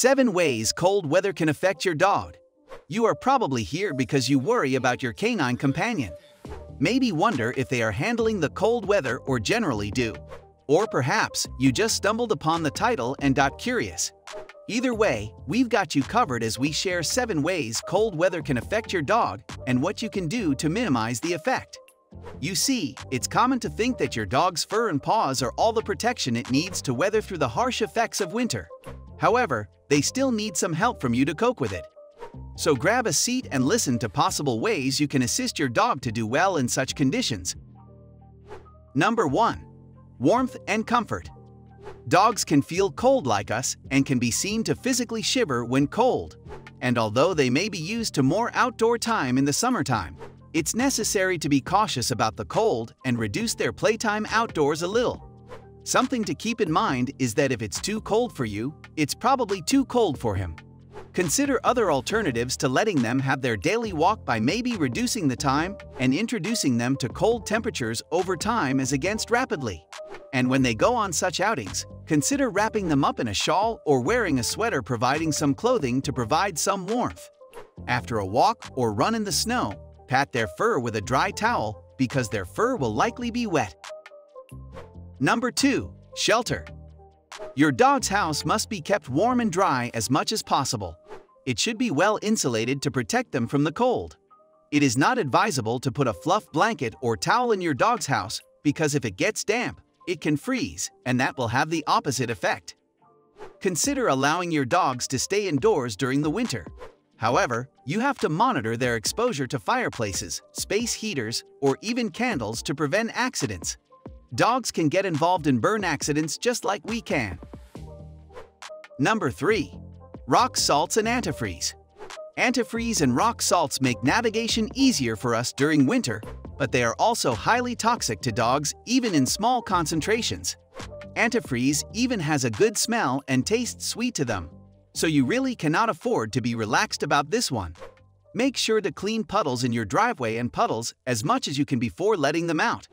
7 Ways Cold Weather Can Affect Your Dog. You are probably here because you worry about your canine companion. Maybe wonder if they are handling the cold weather or generally do. Or perhaps you just stumbled upon the title and got curious. Either way, we've got you covered as we share 7 ways cold weather can affect your dog and what you can do to minimize the effect. You see, it's common to think that your dog's fur and paws are all the protection it needs to weather through the harsh effects of winter. However, they still need some help from you to cope with it. So grab a seat and listen to possible ways you can assist your dog to do well in such conditions. Number 1. Warmth and comfort. Dogs can feel cold like us and can be seen to physically shiver when cold. And although they may be used to more outdoor time in the summertime, it's necessary to be cautious about the cold and reduce their playtime outdoors a little. Something to keep in mind is that if it's too cold for you, it's probably too cold for him. Consider other alternatives to letting them have their daily walk by maybe reducing the time and introducing them to cold temperatures over time as against rapidly. And when they go on such outings, consider wrapping them up in a shawl or wearing a sweater providing some clothing to provide some warmth. After a walk or run in the snow, pat their fur with a dry towel because their fur will likely be wet. Number 2. Shelter. Your dog's house must be kept warm and dry as much as possible. It should be well insulated to protect them from the cold. It is not advisable to put a fluff blanket or towel in your dog's house because if it gets damp, it can freeze, and that will have the opposite effect. Consider allowing your dogs to stay indoors during the winter. However, you have to monitor their exposure to fireplaces, space heaters, or even candles to prevent accidents. Dogs can get involved in burn accidents just like we can. Number 3. Rock salts and antifreeze. Antifreeze and rock salts make navigation easier for us during winter, but they are also highly toxic to dogs even in small concentrations. Antifreeze even has a good smell and tastes sweet to them, so you really cannot afford to be relaxed about this one. Make sure to clean puddles in your driveway and puddles as much as you can before letting them out.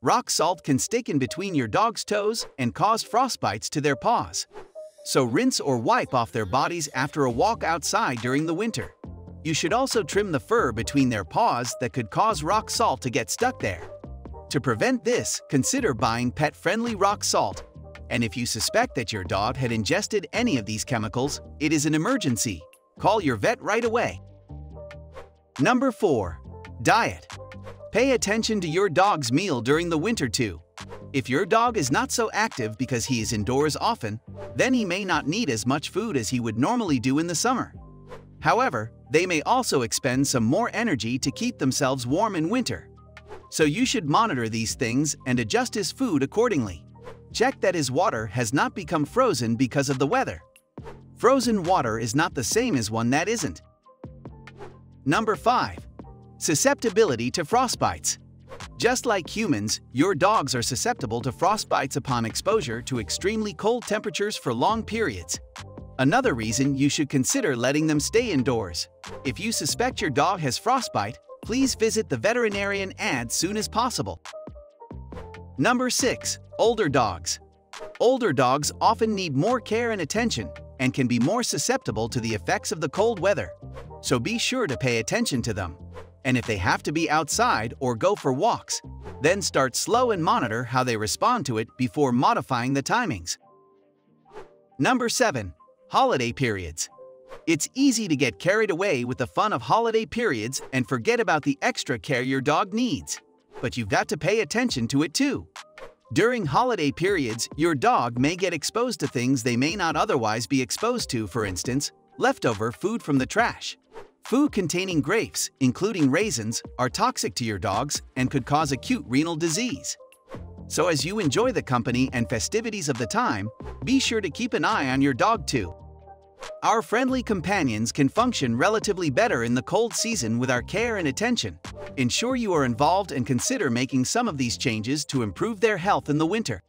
Rock salt can stick in between your dog's toes and cause frostbites to their paws. So rinse or wipe off their bodies after a walk outside during the winter. You should also trim the fur between their paws that could cause rock salt to get stuck there. To prevent this, consider buying pet-friendly rock salt. And if you suspect that your dog had ingested any of these chemicals, it is an emergency. Call your vet right away. Number 4. Diet. Pay attention to your dog's meal during the winter too. If your dog is not so active because he is indoors often, then he may not need as much food as he would normally do in the summer. However, they may also expend some more energy to keep themselves warm in winter. So you should monitor these things and adjust his food accordingly. Check that his water has not become frozen because of the weather. Frozen water is not the same as one that isn't. Number 5. Susceptibility to frostbites. Just like humans, your dogs are susceptible to frostbites upon exposure to extremely cold temperatures for long periods. Another reason you should consider letting them stay indoors. If you suspect your dog has frostbite, please visit the veterinarian as soon as possible. Number 6. Older dogs. Older dogs often need more care and attention and can be more susceptible to the effects of the cold weather. So be sure to pay attention to them and if they have to be outside or go for walks, then start slow and monitor how they respond to it before modifying the timings. Number 7. Holiday Periods It's easy to get carried away with the fun of holiday periods and forget about the extra care your dog needs. But you've got to pay attention to it too. During holiday periods, your dog may get exposed to things they may not otherwise be exposed to, for instance, leftover food from the trash. Food containing grapes, including raisins, are toxic to your dogs and could cause acute renal disease. So as you enjoy the company and festivities of the time, be sure to keep an eye on your dog too. Our friendly companions can function relatively better in the cold season with our care and attention. Ensure you are involved and consider making some of these changes to improve their health in the winter.